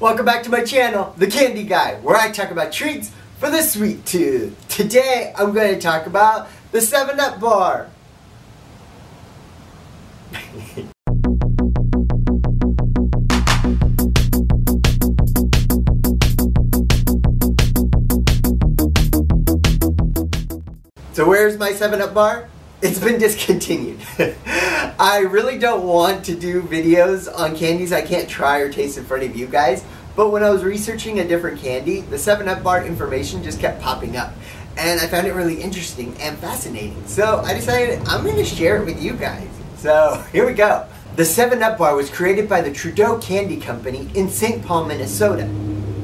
Welcome back to my channel, The Candy Guy, where I talk about treats for the sweet tooth. Today, I'm going to talk about the 7-Up bar. so where's my 7-Up bar? It's been discontinued. I really don't want to do videos on candies I can't try or taste in front of you guys, but when I was researching a different candy, the 7-Up bar information just kept popping up. And I found it really interesting and fascinating. So I decided I'm going to share it with you guys. So here we go. The 7-Up bar was created by the Trudeau Candy Company in St. Paul, Minnesota.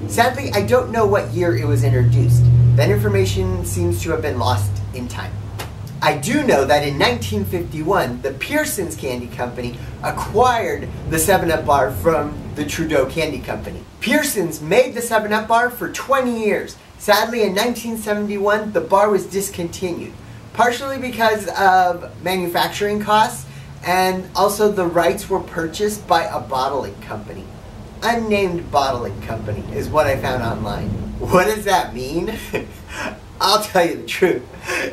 Sadly, I don't know what year it was introduced. That information seems to have been lost in time. I do know that in 1951, the Pearson's Candy Company acquired the 7-Up bar from the Trudeau Candy Company. Pearson's made the 7-Up bar for 20 years. Sadly, in 1971, the bar was discontinued, partially because of manufacturing costs, and also the rights were purchased by a bottling company. Unnamed bottling company is what I found online. What does that mean? I'll tell you the truth.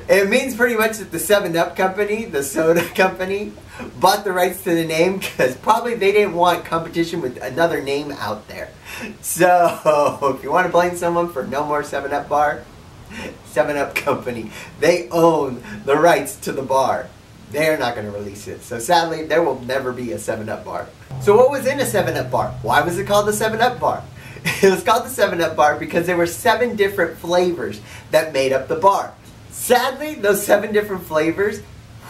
It means pretty much that the 7-Up company, the soda company, bought the rights to the name because probably they didn't want competition with another name out there. So, if you want to blame someone for no more 7-Up bar, 7-Up company, they own the rights to the bar. They're not going to release it. So sadly, there will never be a 7-Up bar. So what was in a 7-Up bar? Why was it called the 7-Up bar? It was called the 7-Up bar because there were seven different flavors that made up the bar. Sadly, those seven different flavors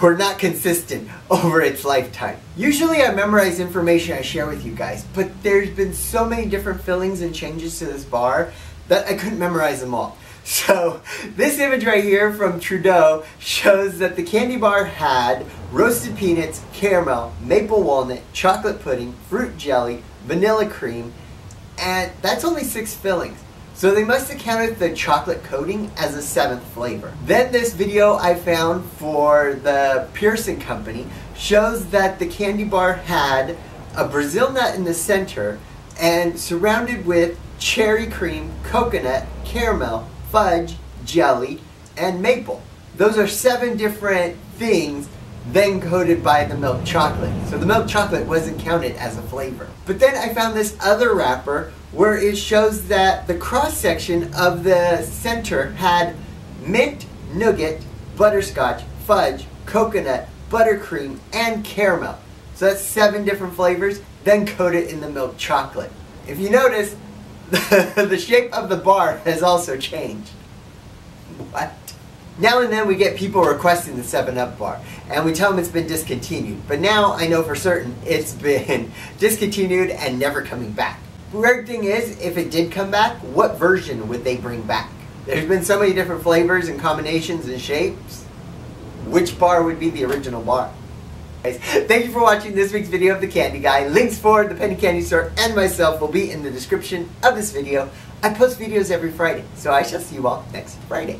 were not consistent over its lifetime. Usually I memorize information I share with you guys, but there's been so many different fillings and changes to this bar that I couldn't memorize them all. So this image right here from Trudeau shows that the candy bar had roasted peanuts, caramel, maple walnut, chocolate pudding, fruit jelly, vanilla cream, and that's only six fillings. So they must have counted the chocolate coating as a seventh flavor. Then this video I found for the Pearson company shows that the candy bar had a Brazil nut in the center and surrounded with cherry cream, coconut, caramel, fudge, jelly, and maple. Those are seven different things then coated by the milk chocolate. So the milk chocolate wasn't counted as a flavor. But then I found this other wrapper where it shows that the cross section of the center had mint, nougat, butterscotch, fudge, coconut, buttercream, and caramel. So that's seven different flavors, then coat it in the milk chocolate. If you notice, the shape of the bar has also changed. What? Now and then we get people requesting the 7-Up bar, and we tell them it's been discontinued. But now I know for certain it's been discontinued and never coming back. The weird thing is, if it did come back, what version would they bring back? There's been so many different flavors and combinations and shapes. Which bar would be the original bar? Thank you for watching this week's video of The Candy Guy. Links for the Penny Candy Store and myself will be in the description of this video. I post videos every Friday, so I shall see you all next Friday.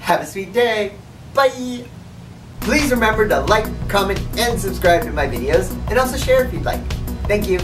Have a sweet day. Bye! Please remember to like, comment, and subscribe to my videos, and also share if you'd like. Thank you.